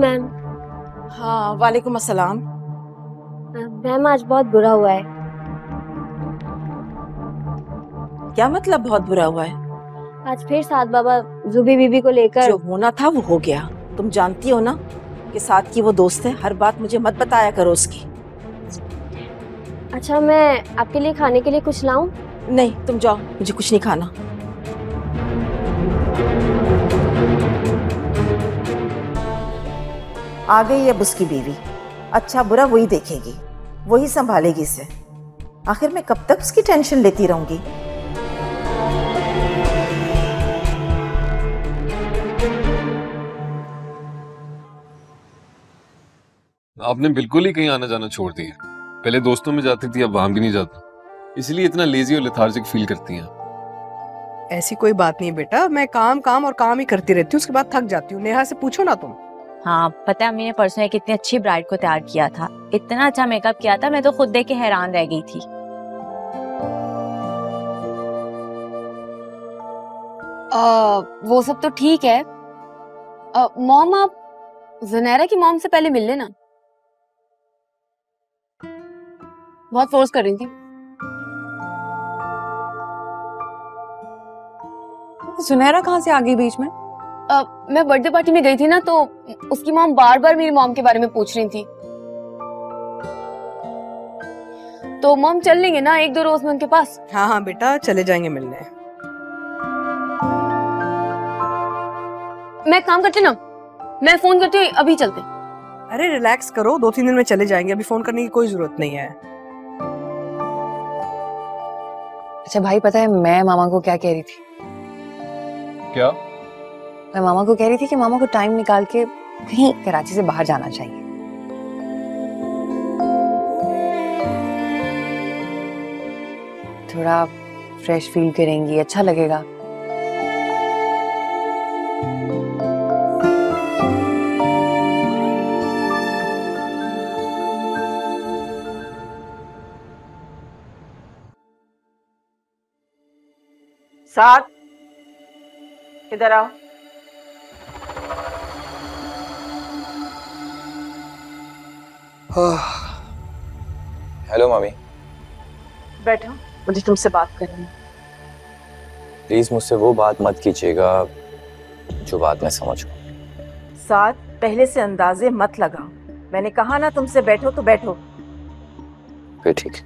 Ma'am हाँ वालेकुम अस्सलाम। मैम आज बहुत बुरा हुआ है। क्या मतलब बहुत बुरा हुआ है? आज फिर साथ बाबा जुबी बीबी को लेकर जो होना था वो हो गया। तुम जानती हो ना कि साथ की वो दोस्त है हर बात मुझे मत बताया करो उसकी। अच्छा मैं आपके लिए खाने के लिए कुछ लाऊं? नहीं तुम जाओ मुझे कुछ नहीं खाना। आ गई अब उसकी बीवी। अच्छा बुरा वही देखेगी। वही संभालेगी इसे। आखिर मैं कब तक उसकी टेंशन लेती रहूँगी? आपने बिल्कुल ही कहीं आना जाना छोड़ दिया। पहले दोस्तों में जाती थी अब वहाँ भी नहीं जाती। इसलिए इतना लेजी और लेथार्जिक फील करती हैं। ऐसी कोई बात नहीं बेटा। मैं काम काम और काम ही करती रहती हूँ उसके बाद थक जाती हूँ। नेहा से पूछो ना तुम। हाँ पता है अम्मी ने परसों एक इतनी अच्छी ब्राइड को तैयार किया था। इतना अच्छा मेकअप किया था मैं तो खुद देख के हैरान रह गई थी। आ, वो सब तो ठीक है। मॉम आप जनेरा की मॉम से पहले मिल लेना। बहुत फोर्स कर रही थी। सुनहरा कहाँ से आ गई बीच में? आ, मैं बर्थडे पार्टी में गई थी ना तो उसकी मॉम बार बार मेरी मॉम के बारे में पूछ रही थी। तो मॉम चल लेंगे ना एक दो रोज में उनके पास? हाँ हाँ बेटा चले जाएँगे मिलने। मैं काम करती ना मैं फ़ोन करती हूँ अभी चलते। अरे रिलैक्स करो दो तीन दिन में चले जाएँगे अभी फ़ोन करने की कोई ज़रूरत नहीं है। अच्छा भाई पता है मैं मामा को क्या कह रही थी? क्या? मैं मामा को कह रही थी कि मामा को टाइम निकाल के कहीं कराची से बाहर जाना चाहिए। थोड़ा फ्रेश फील करेंगी अच्छा लगेगा। साथ, इधर आओ। हेलो मामी बैठो। मुझे तुमसे बात करनी है। प्लीज़ मुझसे वो बात मत कीजिएगा जो बात मैं समझ। साथ पहले से अंदाजे मत लगाओ। मैंने कहा ना तुमसे बैठो तो बैठो। फिर ठीक।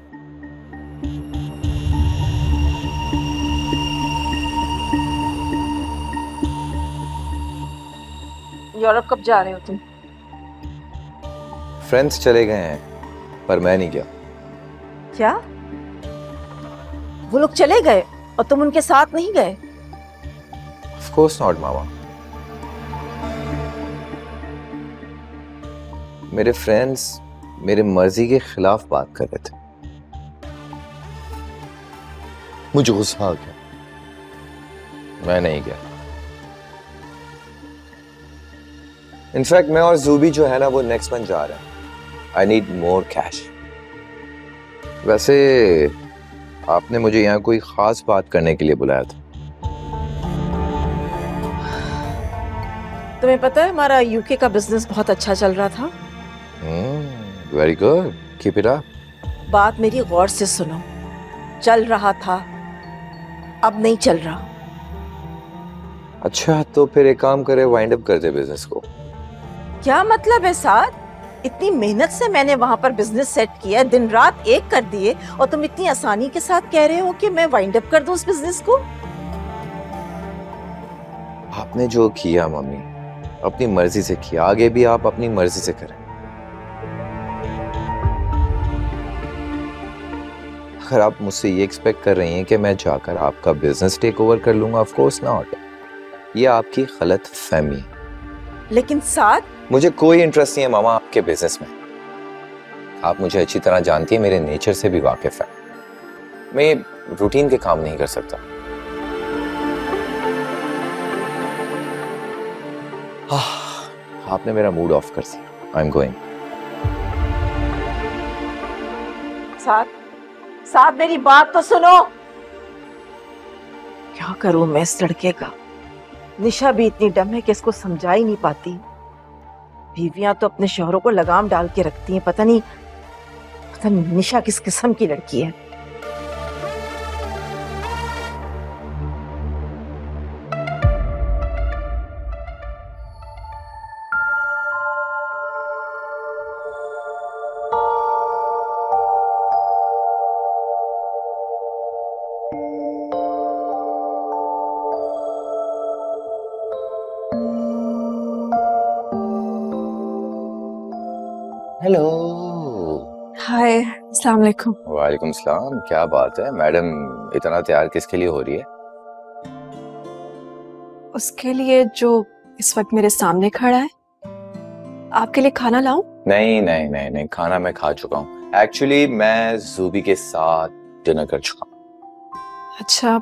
यूरोप कब जा रहे हो तुम? फ्रेंड्स चले गए हैं पर मैं नहीं गया। क्या? वो लोग चले गए और तुम उनके साथ नहीं गए? ऑफ़ कोर्स नॉट मामा। मेरे फ्रेंड्स मेरे मर्ज़ी के खिलाफ बात कर रहे थे। मुझे गुस्सा आ गया। मैं नहीं गया। इनफैक्ट मैं और जूबी जो है ना वो नेक्स्ट मंथ जा रहे हैं। आई नीड मोर कैश वैसे आपने मुझे यहाँ कोई खास बात करने के लिए बुलाया था। तुम्हें पता है हमारा यूके का बिज़नेस बहुत अच्छा चल रहा था? Very good keep it up बात मेरी गौर से सुनो। चल रहा था अब नहीं चल रहा। अच्छा तो फिर एक काम करे वाइंड अप कर दे बिज़नेस को। क्या मतलब है साथ? इतनी मेहनत से मैंने वहाँ पर बिज़नेस सेट किया दिन रात एक कर दिए और तुम इतनी आसानी के साथ कह रहे हो कि मैं वाइंड अप कर दूँ उस बिज़नेस को? आपने जो किया मम्मी अपनी मर्ज़ी से किया आगे भी आप अपनी मर्ज़ी से करें। अगर आप मुझसे ये एक्सपेक्ट कर रही हैं कि मैं जाकर आपका बिज़नेस टेक ओवर कर लूँगा ऑफ़ कोर्स नॉट ये आपकी गलत फहमी लेकिन साथ मुझे कोई इंटरेस्ट नहीं है मामा आपके बिज़नेस में। आप मुझे अच्छी तरह जानती है, मेरे नेचर से भी वाकिफ है। मैं रूटीन के काम नहीं कर सकता। आपने मेरा मूड ऑफ़ कर दिया। आई एम गोइंग साथ साथ मेरी बात तो सुनो। क्या करूँ मैं इस लड़के का? निशा भी इतनी डम है कि इसको समझा ही नहीं पाती। बीवियाँ तो अपने शोहरों को लगाम डाल के रखती हैं। पता नहीं पता नहीं, निशा किस किस्म की लड़की है। अस्सलाम वालेकुम सलाम क्या बात है? मैडम इतना तैयार किसके लिए हो रही है? उसके लिए जो इस वक्त मेरे सामने खड़ा है। आपके लिए खाना लाऊं? नहीं नहीं नहीं नहीं खाना मैं खा चुका हूँ। एक्चुअली मैं जूबी के साथ डिनर कर चुका हूँ। अच्छा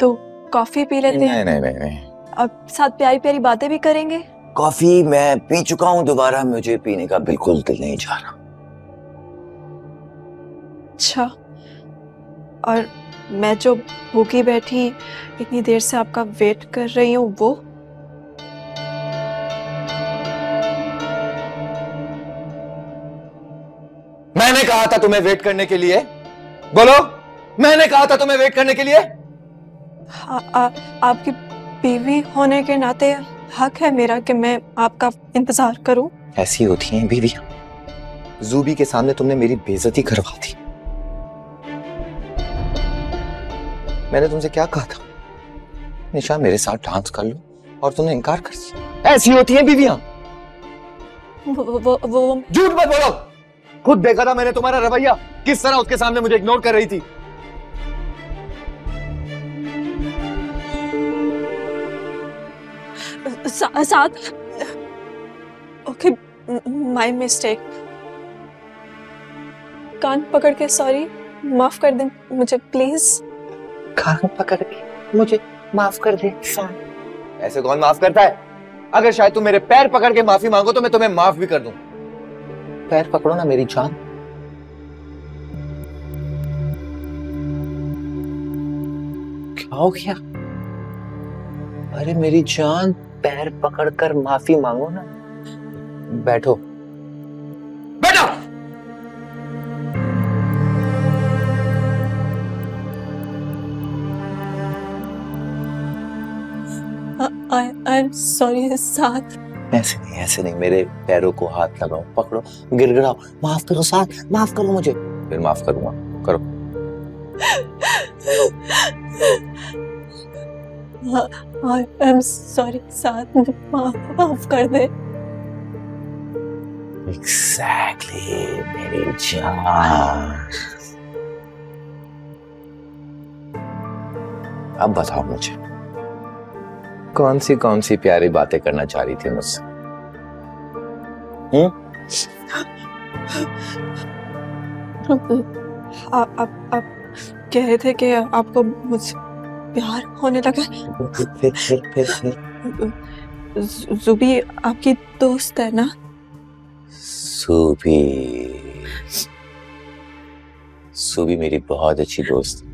तो कॉफ़ी पी लेते नहीं हैं? नहीं नहीं नहीं अब साथ प्यारी प्यारी बातें भी करेंगे? कॉफ़ी मैं पी चुका हूँ दोबारा मुझे पीने का बिल्कुल दिल नहीं चाह रहा। अच्छा। और मैं जो भूखी बैठी इतनी देर से आपका वेट कर रही हूँ वो? मैंने कहा था तुम्हें वेट करने के लिए। बोलो मैंने कहा था तुम्हें वेट करने के लिए। आ, आ, आपकी बीवी होने के नाते हक है मेरा कि मैं आपका इंतज़ार करूँ। ऐसी होती हैं बीवी। जूबी के सामने तुमने मेरी बेजती करवा दी। मैंने तुमसे क्या कहा था? निशा मेरे साथ डांस कर लो और तुमने इनकार कर दिया ऐसी होती हैं बीवियाँ। वो, वो, वो झूठ मत बोलो। खुद देखा था मैंने तुम्हारा रवैया। किस तरह उसके सामने मुझे इग्नोर कर रही थी? सा, साथ। ओके माय मिस्टेक कान पकड़ के सॉरी माफ़ कर दें मुझे प्लीज़ कान पकड़ के मुझे माफ़ कर दे। ऐसे कौन माफ़ करता है? अगर शायद तुम मेरे पैर पकड़ के माफ़ी मांगो तो मैं तुम्हें माफ़ भी कर दूँ। पैर पकड़ो ना मेरी जान। क्या हो गया? अरे मेरी जान पैर पकड़कर माफ़ी मांगो ना। बैठो। आई आई एम सॉरी साथ। ऐसे नहीं ऐसे नहीं मेरे पैरों को हाथ लगाओ पकड़ो गिड़गिड़ाओ माफ़ करो साथ माफ़ करो मुझे। फिर माफ़ करूँगा करो। आई एम सॉरी साथ माफ़ माफ़ कर दे। एग्जैक्टली मेरी जान। अब बताओ मुझे। कौन सी कौन सी प्यारी बातें करना चाह रही थी मुझसे? हम्म? आप आप आप कह रहे थे कि आपको मुझसे प्यार होने लगा फिर फिर फिर फिर जुबी आपकी दोस्त है। ना सूबी सूबी मेरी बहुत अच्छी दोस्त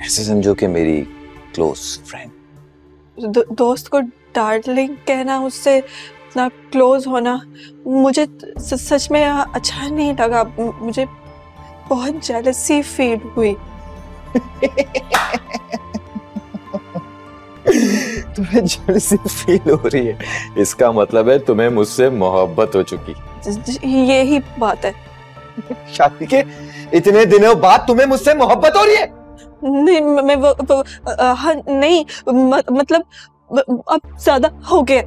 ऐसे समझो कि मेरी क्लोज फ्रेंड दो, दोस्त को डार्लिंग कहना उससे इतना क्लोज होना मुझे सच में अच्छा नहीं लगा। मुझे बहुत जेलसी फील हुई। तुम्हें जलसी फील हो रही है। इसका मतलब है तुम्हें मुझसे मोहब्बत हो चुकी। यही बात है। शादी के इतने दिनों बाद तुम्हें मुझसे मोहब्बत हो रही है? नहीं मैं वो, वो अ, हाँ, नहीं म, मतलब अब ज़्यादा हो गया।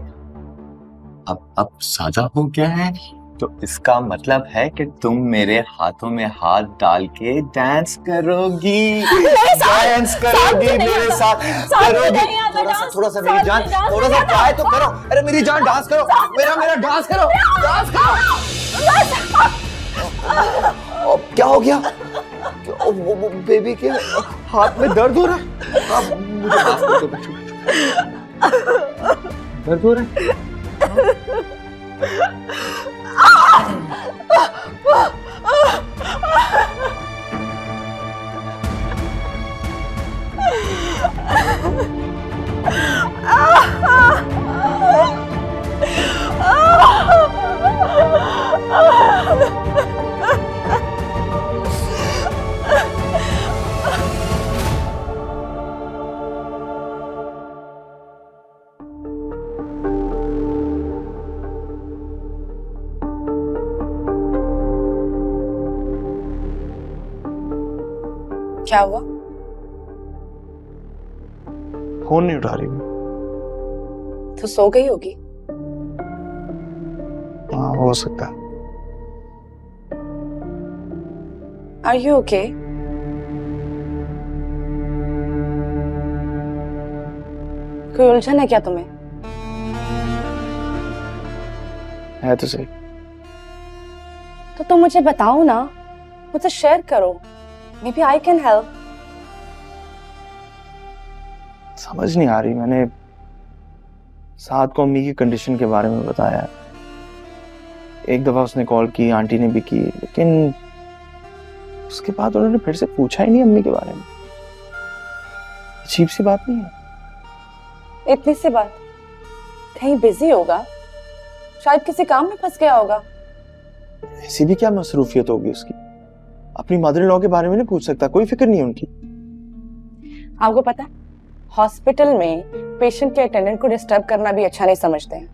अब अब साजा हो गया है? तो इसका मतलब है कि तुम मेरे हाथों में हाथ डाल के डांस करोगी। डांस करोगी मेरे साथ। साथ करोगी। थोड़ा सा थोड़ा सा मेरी जान थोड़ा सा ट्राई तो करो। अरे मेरी जान डांस करो। मेरा मेरा डांस करो। डांस करो। क्या हो गया? वो, वो बेबी के हाथ में दर्द हो रहा है? आप मुझे माफ़ कर दो बैठो। दर्द हो रहा है? क्या हुआ? फ़ोन नहीं उठा रही वो। तो सो गई होगी। हाँ हो सकता है। आर यू ओके कोई उलझन है क्या तुम्हें? है तो सही। तो तुम मुझे बताओ ना मुझसे शेयर करो। बी आई कैन हेल्प समझ नहीं आ रही मैंने साथ को अम्मी की कंडीशन के बारे में बताया एक दफ़ा उसने कॉल की आंटी ने भी की लेकिन उसके बाद उन्होंने फिर से पूछा ही नहीं अम्मी के बारे में। अजीब सी बात नहीं है। इतनी सी बात? कहीं बिज़ी होगा? शायद किसी काम में फंस गया होगा। ऐसी भी क्या मसरूफियत होगी उसकी? अपनी मदर इन लॉ के बारे में नहीं पूछ सकता कोई फ़िक्र नहीं उनकी। आपको पता है हॉस्पिटल में पेशेंट के अटेंडेंट को डिस्टर्ब करना भी अच्छा नहीं समझते हैं।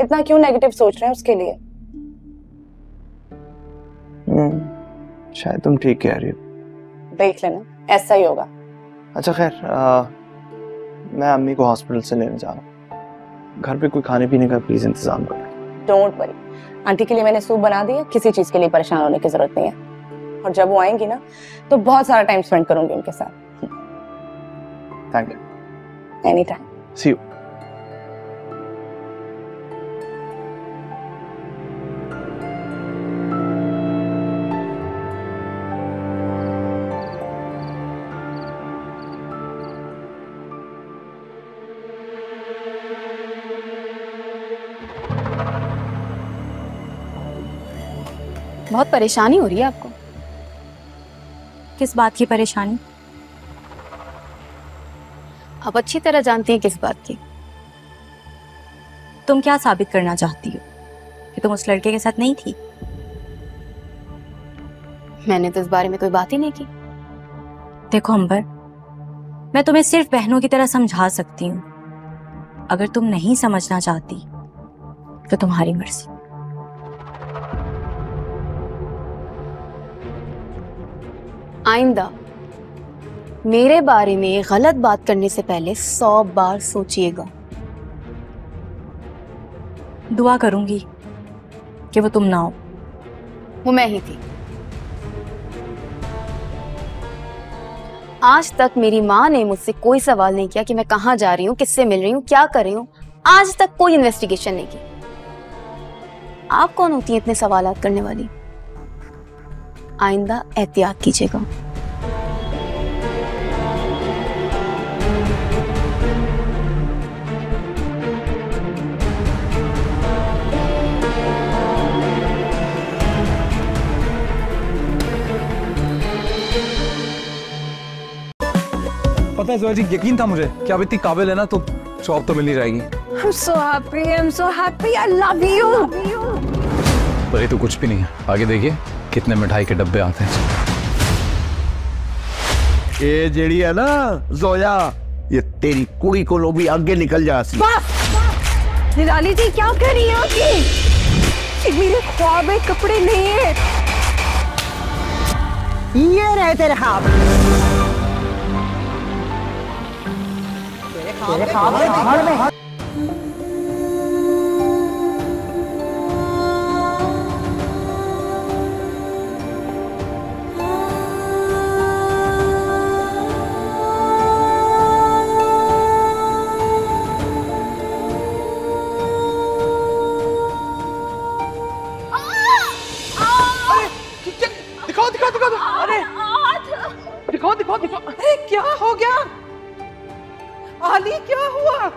इतना क्यों नेगेटिव सोच रहे हैं उसके लिए? हम्म, शायद तुम ठीक कह रही हो। देख लेना ऐसा ही होगा। अच्छा खैर मैं अम्मी को हॉस्पिटल से लेने जा रहा हूँ। घर पे कोई खाने पीने का प्लीज़ इंतज़ाम कर। डोंट वरी आंटी के लिए मैंने सूप बना दिया किसी चीज़ के लिए परेशान होने की ज़रूरत नहीं है। और जब वो आएँगी ना तो बहुत सारा टाइम स्पेंड करूँगी उनके साथ। Thank you any time see you बहुत परेशानी हो रही है आपको? किस बात की परेशानी? आप अच्छी तरह जानती हैं किस बात की। तुम क्या साबित करना चाहती हो? कि तुम उस लड़के के साथ नहीं थी? मैंने तो इस बारे में कोई बात ही नहीं की। देखो अंबर मैं तुम्हें सिर्फ़ बहनों की तरह समझा सकती हूँ। अगर तुम नहीं समझना चाहती तो तुम्हारी मर्ज़ी। आइंदा। मेरे बारे में गलत बात करने से पहले सौ बार सोचिएगा। दुआ करूँगी कि वो तुम ना हो। वो मैं ही थी। आज तक मेरी माँ ने मुझसे कोई सवाल नहीं किया कि मैं कहाँ जा रही हूँ किससे मिल रही हूँ क्या कर रही हूँ। आज तक कोई इन्वेस्टिगेशन नहीं की। आप कौन होती हैं इतने सवाल करने वाली। आइंदा एहतियात कीजिएगा पता है जोया जी यकीन था मुझे कि आप इतनी काबिल है ना तो जॉब तो मिल ही जाएगी I'm so happy. I'm so happy. I love you. पर ये तो कुछ भी नहीं है आगे देखिए कितने मिठाई के डब्बे आते हैं? ये जेड़ी है ना जोया ये तेरी कुड़ी को लो भी आगे निकल जा सी निराली जी क्या कर रही हैं आप ये ये मेरे ख्वाब में कपड़े नहीं है। ये रहे तेरे ख्वाब। तेरे ख्वाब में घर में क्या हो गया? आली क्या हुआ?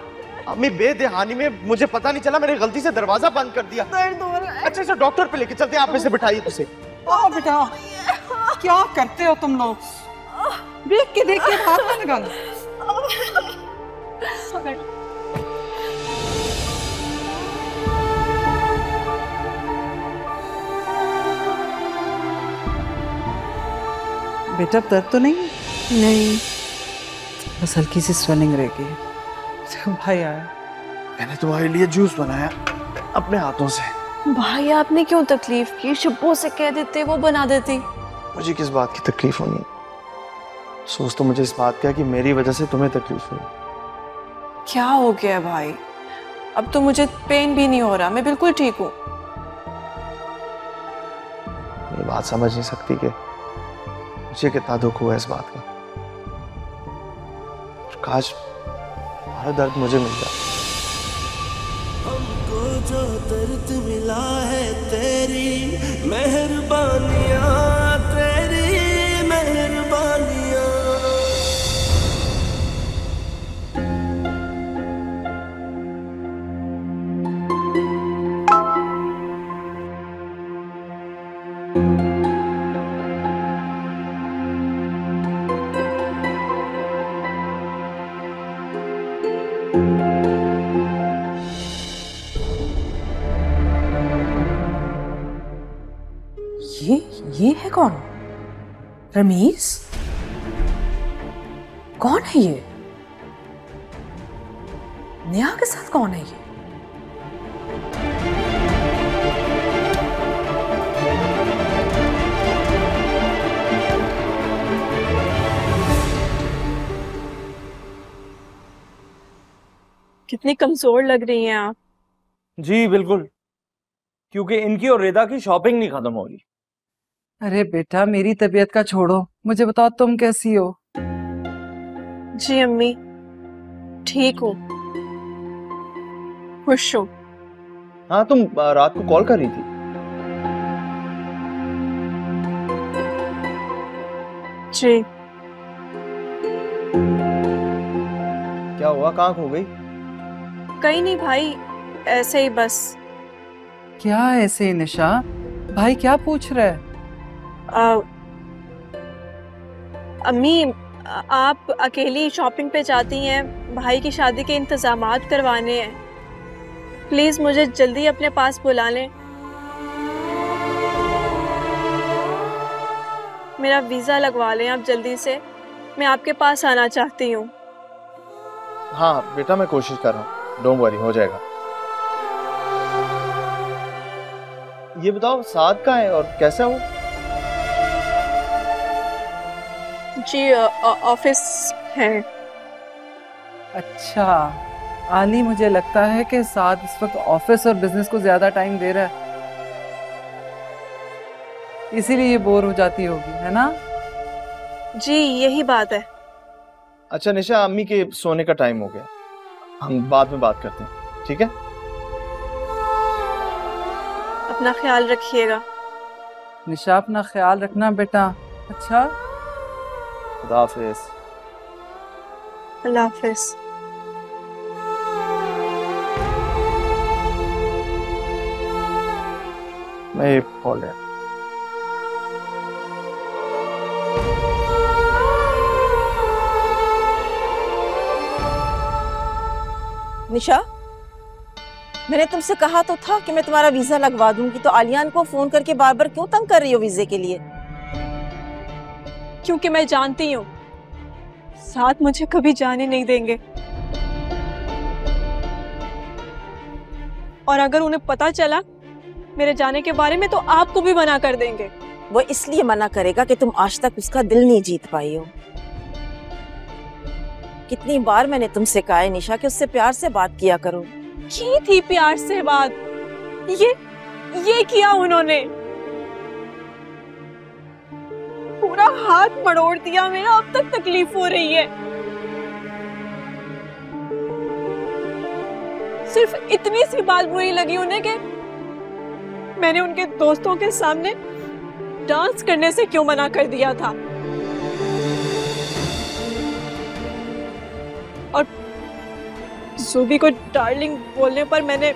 अम्मी बेदहानी में मुझे पता नहीं चला मैंने गलती से दरवाज़ा बंद कर दिया। दर्द हो रहा है। अच्छा अच्छा डॉक्टर पे लेके चलते हैं आप में से बिठाइए उसे आओ बेटा क्या करते हो तुम लोग? देख के देख के हाथ में लगा लो बेटा दर्द तो नहीं नहीं। बस हल्की सी स्वेलिंग रह गई। भाई आया। मैंने तुम्हारे लिए जूस बनाया अपने हाथों से। भाई आपने क्यों तकलीफ़ की? शुभो से कह देते वो बना देती। मुझे किस बात की तकलीफ़ होनी? सोच तो मुझे इस बात का कि मेरी वजह से तुम्हें तकलीफ़ हुई। क्या हो गया भाई? अब तो मुझे पेन भी नहीं हो रहा मैं बिल्कुल ठीक हूँ। ये बात समझ नहीं सकती कि मुझे कितना दुख हुआ इस बात का। काश तुम्हारा दर्द मुझे मिल जाए। हमको जो दर्द मिला है तेरी मेहरबानियाँ। रमीज? कौन है ये? नेहा के साथ कौन है ये? कितनी कमज़ोर लग रही हैं आप। जी बिल्कुल। क्योंकि इनकी और रेदा की शॉपिंग नहीं खत्म हो रही। अरे बेटा मेरी तबीयत का छोड़ो। मुझे बताओ तुम कैसी हो? जी अम्मी। ठीक हूँ। खुश हूँ। हाँ तुम रात को कॉल कर रही थी। जी। क्या हुआ? कहाँ खो गई? कहीं नहीं भाई ऐसे ही बस। क्या ऐसे निशा? भाई क्या पूछ रहा है? अम्मी, आप अकेली शॉपिंग पे जाती हैं, भाई की शादी के इंतज़ाम करवाने हैं। प्लीज़ मुझे जल्दी अपने पास बुला लें। मेरा वीज़ा लगवा लें आप जल्दी से। मैं आपके पास आना चाहती हूँ। हाँ बेटा मैं कोशिश कर रहा हूँ। डोंट वरी हो जाएगा। ये बताओ, साथ का है और कैसा है? जी ऑफ़िस है। अच्छा। आली मुझे लगता है कि साथ इस वक्त ऑफ़िस और बिज़नेस को ज़्यादा टाइम दे रहा है। इसीलिए ये बोर हो जाती होगी है ना? जी यही बात है। अच्छा निशा अम्मी के सोने का टाइम हो गया। हम बाद में बात करते हैं ठीक है? अपना ख्याल रखिएगा। निशा अपना ख्याल रखना बेटा। अच्छा? खुदा हाफिज। अल्लाह हाफिज। मैं ये कॉल है। निशा मैंने तुमसे कहा तो था कि मैं तुम्हारा वीज़ा लगवा दूँगी तो आलियान को फ़ोन करके बार बार क्यों तंग कर रही हो वीजे के लिए? क्योंकि मैं जानती हूँ। साथ मुझे कभी जाने नहीं देंगे। और अगर उन्हें पता चला मेरे जाने के बारे में तो आपको भी मना कर देंगे। वो इसलिए मना करेगा कि तुम आज तक उसका दिल नहीं जीत पाई हो। कितनी बार मैंने तुमसे कहा है निशा कि उससे प्यार से बात किया करो। की थी प्यार से बात? ये ये किया उन्होंने। पूरा हाथ मड़ोड़ दिया मेरा अब तक तकलीफ़ हो रही है। सिर्फ़ इतनी सी बात बुरी लगी उन्हें कि मैंने उनके दोस्तों के सामने डांस करने से क्यों मना कर दिया था। और जूबी को डार्लिंग बोलने पर मैंने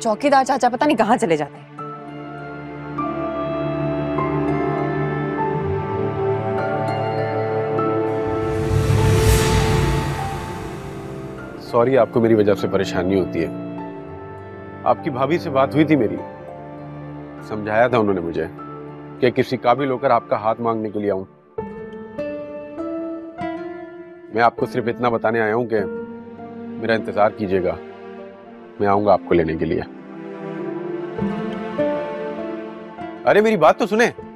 चौकीदार चाचा पता नहीं कहाँ चले जाते हैं। सॉरी आपको मेरी वजह से परेशानी होती है। आपकी भाभी से बात हुई थी मेरी। समझाया था उन्होंने मुझे कि किसी काबिल होकर आपका हाथ मांगने के लिए आऊँ। मैं आपको सिर्फ़ इतना बताने आया हूँ कि मेरा इंतज़ार कीजिएगा। मैं आऊँगा आपको लेने के लिए। अरे मेरी बात तो सुने।